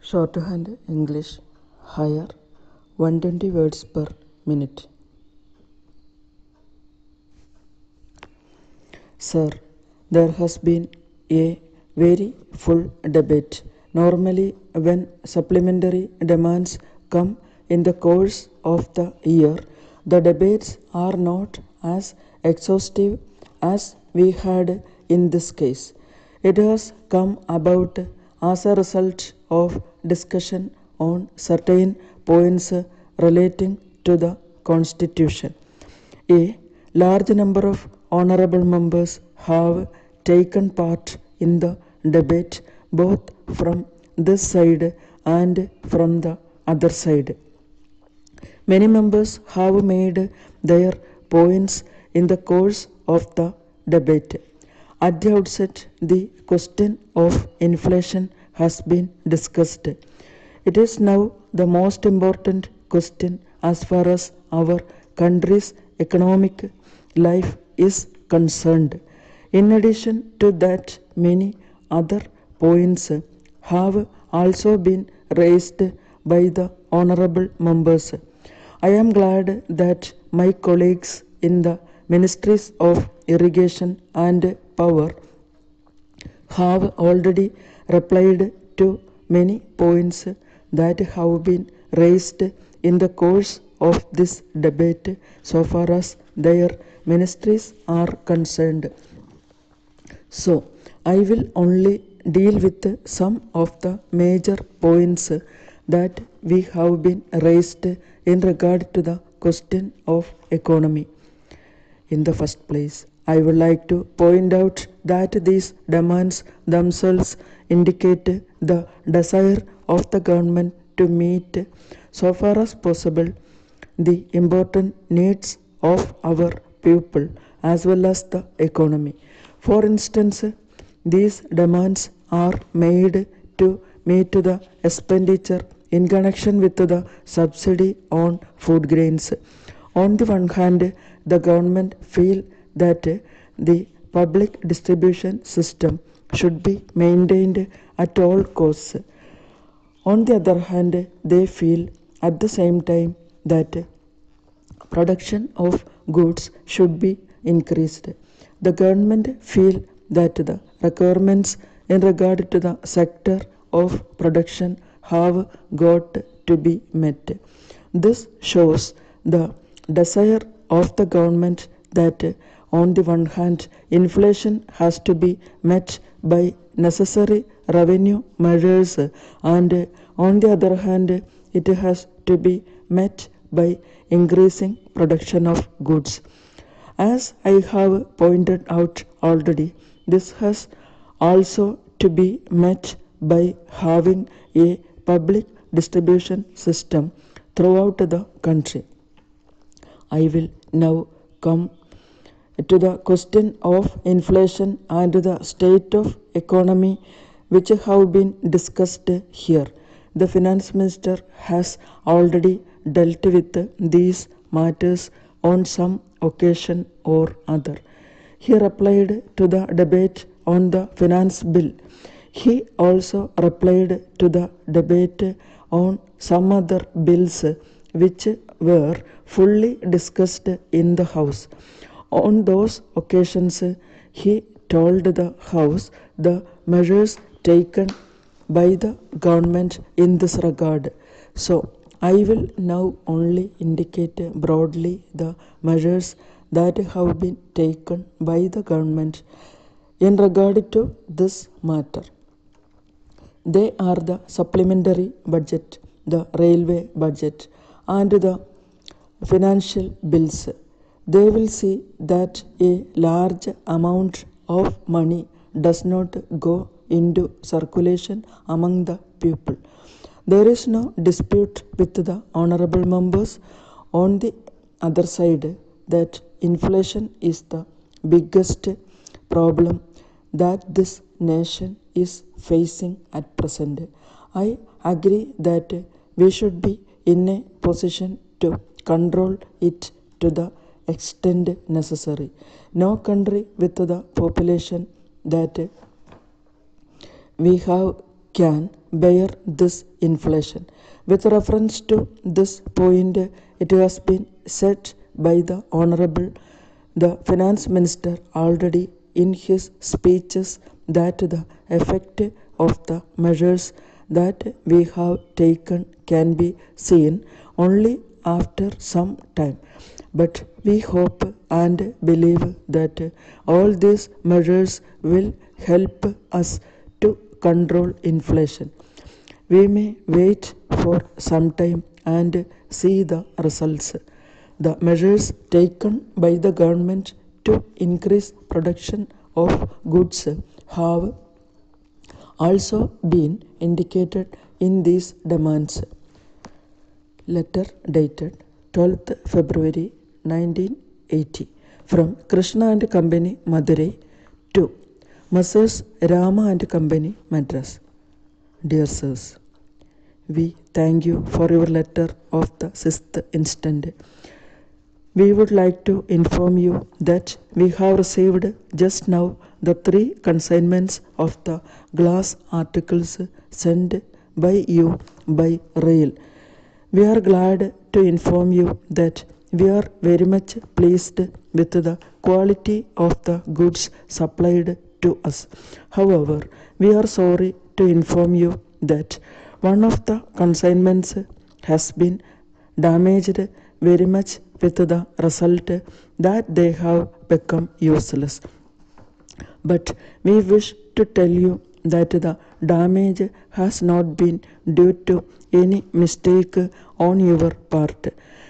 Shorthand English higher 120 words per minute. Sir, there has been a very full debate. Normally, when supplementary demands come in the course of the year, the debates are not as exhaustive as we had in this case. It has come about as a result of discussion on certain points relating to the Constitution. A large number of honorable members have taken part in the debate both from this side and from the other side. Many members have made their points in the course of the debate. At the outset, the question of inflation has been discussed. It is now the most important question as far as our country's economic life is concerned. In addition to that, many other points have also been raised by the honorable members. I am glad that my colleagues in the Ministries of Irrigation and Power have already replied to many points that have been raised in the course of this debate so far as their ministries are concerned. So, I will only deal with some of the major points that we have been raised in regard to the question of economy. In the first place, I would like to point out that these demands themselves indicate the desire of the government to meet, so far as possible, the important needs of our people as well as the economy. For instance, these demands are made to meet the expenditure in connection with the subsidy on food grains. On the one hand, the government feel that the public distribution system should be maintained at all costs. On the other hand, they feel at the same time that production of goods should be increased. The government feel that the requirements in regard to the sector of production have got to be met. This shows the desire of the government that on the one hand inflation has to be met by necessary revenue measures and on the other hand it has to be met by increasing production of goods. As i have pointed out already this has also to be met by having a public distribution system throughout the country i will now come to the question of inflation and the state of economy which have been discussed here. The finance minister has already dealt with these matters on some occasion or other. He replied to the debate on the finance bill. He also replied to the debate on some other bills which were fully discussed in the House. On those occasions, he told the House the measures taken by the government in this regard. So, I will now only indicate broadly the measures that have been taken by the government in regard to this matter. They are the supplementary budget, the railway budget, and the financial bills they will see that a large amount of money does not go into circulation among the people. There is no dispute with the honorable members on the other side that inflation is the biggest problem that this nation is facing at present. I agree that we should be in a position to control it to the extent necessary. No country with the population that we have can bear this inflation. With reference to this point, it has been said by the Honorable the Finance Minister already in his speeches that the effect of the measures that we have taken can be seen only after some time. But we hope and believe that all these measures will help us to control inflation. We may wait for some time and see the results. The measures taken by the government to increase production of goods have also been indicated in these demands. Letter dated 12th February 1980 from Krishna and Company, Madurai to Messrs. Rama and Company, Madras. Dear sirs, we thank you for your letter of the 6th instant. We would like to inform you that we have received just now the three consignments of the glass articles sent by you by rail. We are glad to inform you that we are very much pleased with the quality of the goods supplied to us. However, we are sorry to inform you that one of the consignments has been damaged very much with the result that they have become useless. But we wish to tell you that the damage has not been due to any mistake on your part.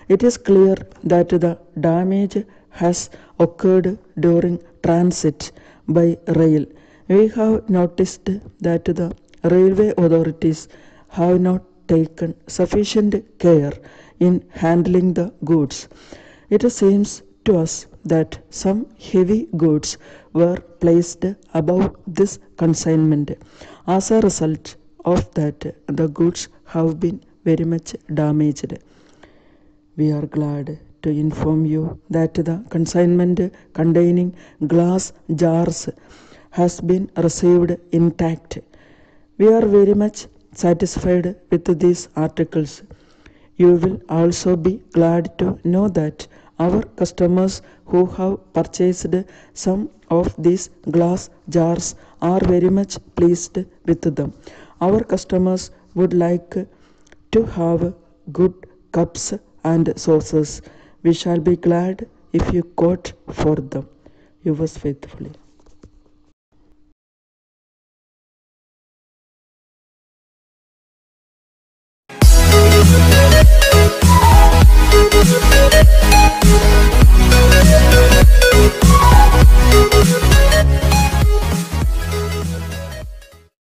It is clear that the damage has occurred during transit by rail. We have noticed that the railway authorities have not taken sufficient care in handling the goods. It seems to us that some heavy goods were placed above this consignment. As a result of that, the goods have been very much damaged. We are glad to inform you that the consignment containing glass jars has been received intact. We are very much satisfied with these articles. You will also be glad to know that our customers who have purchased some of these glass jars are very much pleased with them. Our customers would like to have good cups and saucers. We shall be glad if you quote for them. Yours faithfully.